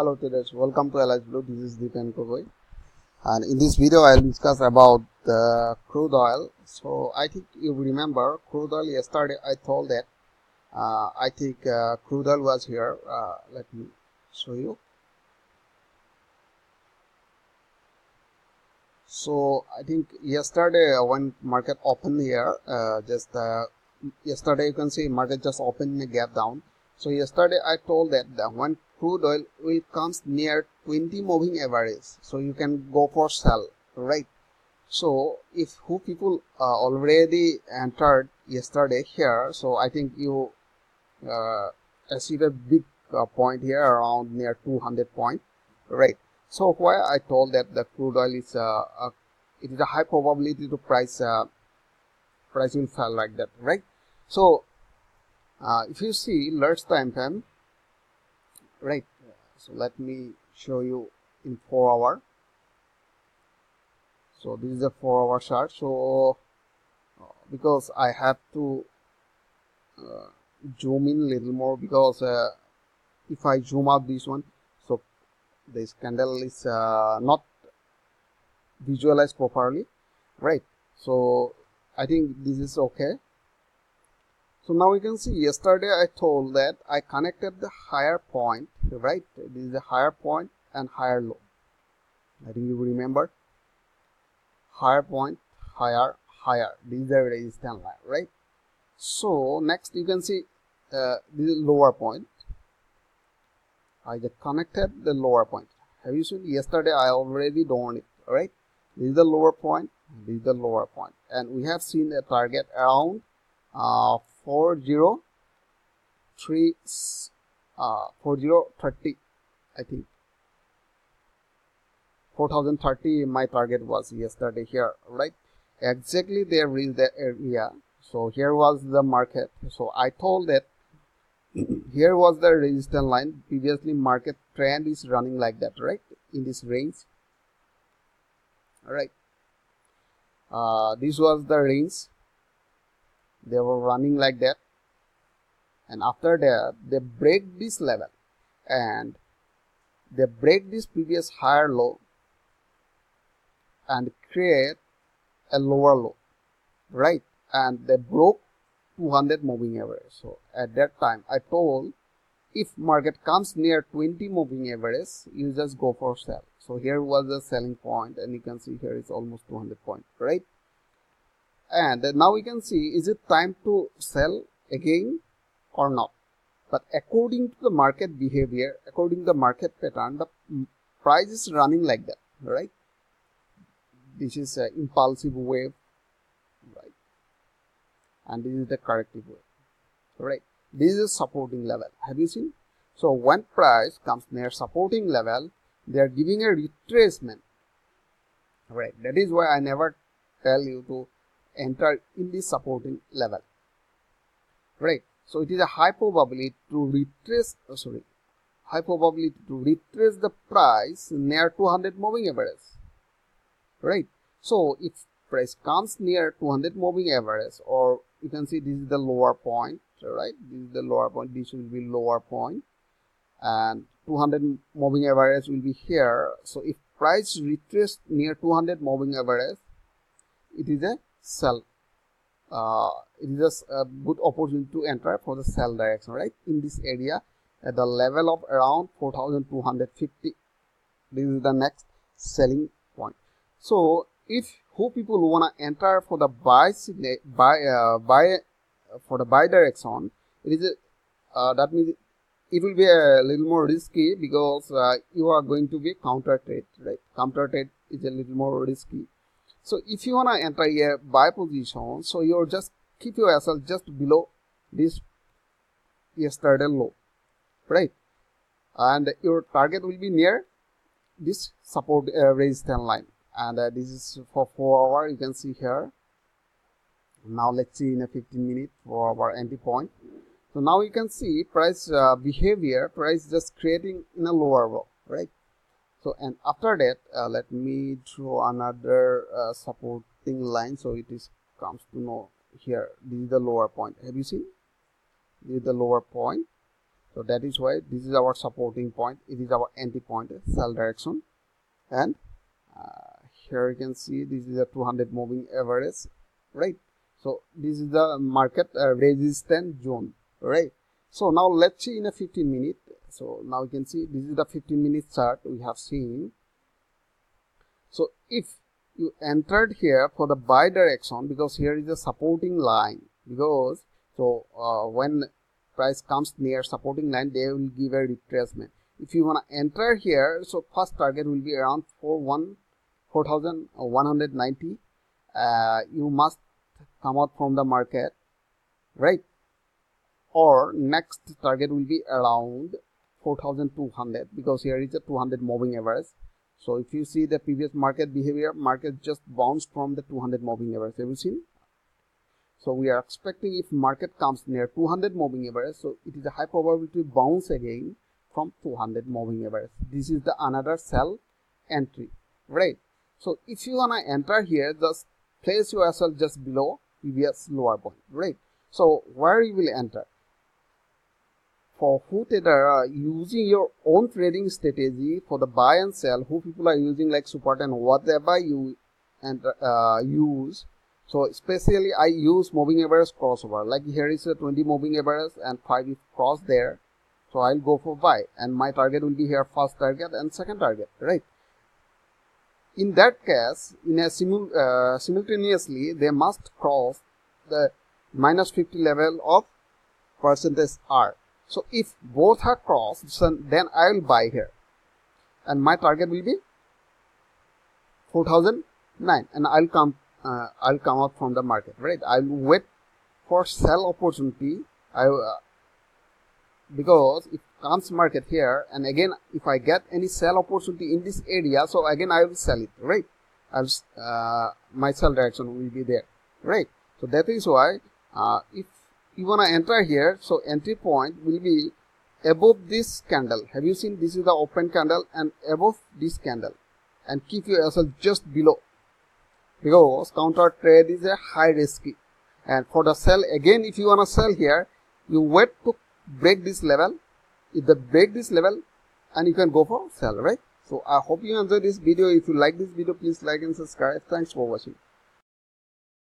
Hello traders, welcome to Alice Blue. This is Deepan Kogoi, and in this video I'll discuss about the crude oil. So I think you remember crude oil yesterday I told that uh, I think uh, crude oil was here. Uh, let me show you. So I think yesterday when market opened here, uh, just uh, yesterday you can see market just opened a gap down. So yesterday I told that the when crude oil will comes near 20 moving average. So you can go for sell right? So if who people uh, already entered yesterday here so i think you uh, achieve a big uh, point here around near 200 point right? So why i told that the crude oil is uh, a, it is a high probability to price uh, price will fall like that right? So uh, if you see let's time frame right so let me show you in four hour. So this is a four hour chart. So uh, because i have to uh, zoom in a little more because uh, if i zoom out this one so this candle is not visualized properly right? So i think this is okay so now we can see yesterday I told that I connected the higher point, right? This is a higher point and higher low. I think you remember higher point, higher, higher. This is the resistance line, right? So next you can see uh, this is lower point. I just connected the lower point. Have you seen yesterday I already done it, right? This is the lower point, this is the lower point, and we have seen a target around uh, 40 uh 4030 i think. 4030 my target was yesterday here right? Exactly there is the area. So here was the market. So i told that here was the resistance line. Previously market trend is running like that right? In this range. All right uh, this was the range they were running like that. And after that they break this level. And they break this previous higher low and create a lower low right? And they broke 200 moving average. So at that time i told if market comes near 20 moving average you just go for sell. So here was the selling point and you can see here is almost 200 point right and now we can see is it time to sell again or not? But according to the market behavior according to the market pattern the price is running like that right? This is an impulsive wave right? And this is the corrective wave right? This is supporting level. Have you seen? So when price comes near supporting level they are giving a retracement right? That is why i never tell you to enter in the supporting level. Right? So it is a high probability to retrace oh sorry high probability to retrace the price near 200 moving average. Right? So if price comes near 200 moving average or you can see this is the lower point right? This is the lower point this will be lower point and 200 moving average will be here. So if price retrace near 200 moving average it is a sell uh, it is a good opportunity to enter for the sell direction right? In this area at the level of around 4250 this is the next selling point. So if who people want to enter for the buy buy uh, buy uh, for the buy direction it is a, uh, that means it will be a little more risky because uh, you are going to be counter trade right? Counter trade is a little more risky so if you want to enter a buy position, so you're just keep yourself just below this yesterday low, right? And your target will be near this support uh, resistance line. And uh, this is for 4 hour, you can see here. Now let's see in a 15 minute for our entry point. So now you can see price uh, behavior, price just creating in a lower row, right? So and after that uh, let me draw another uh, supporting line. So it is comes to know here this is the lower point. Have you seen? This is the lower point. So that is why this is our supporting point. It is our entry point sell direction. And uh, here you can see this is a 200 moving average right? So this is the market uh, resistance zone right? So now let's see in a 15 minute so now you can see this is the 15 minute chart we have seen. So if you entered here for the buy direction because here is a supporting line because so uh, when price comes near supporting line they will give a retracement. If you want to enter here so first target will be around 41 4190 uh, you must come out from the market right? Or next target will be around 4200 because here is a 200 moving average. So if you see the previous market behavior market just bounced from the 200 moving average. Have you seen? So we are expecting if market comes near 200 moving average so it is a high probability bounce again from 200 moving average. This is the another sell entry right? So if you wanna enter here just place yourself just below previous lower point right? So where you will enter for who trader uh, using your own trading strategy for the buy and sell who people are using like support and whatever you and uh, use. So especially i use moving average crossover. Like here is a 20 moving average and 5 is cross there. So i'll go for buy. And my target will be here first target and second target right? In that case in a simul uh, simultaneously they must cross the minus 50 level of percentage r so if both are crossed then i will buy here. And my target will be 4009 and i'll come uh, i'll come out from the market right? I'll wait for sell opportunity. I uh, because if comes market here and again if I get any sell opportunity in this area so again I will sell it right? I'll uh, my sell direction will be there right? So that is why uh, if you wanna enter here so entry point will be above this candle. Have you seen? This is the open candle and above this candle. And keep yourself just below. Because counter trade is a high risky and for the sell again if you wanna sell here you wait to break this level. If they break this level and you can go for sell right? So i hope you enjoyed this video. If you like this video please like and subscribe. Thanks for watching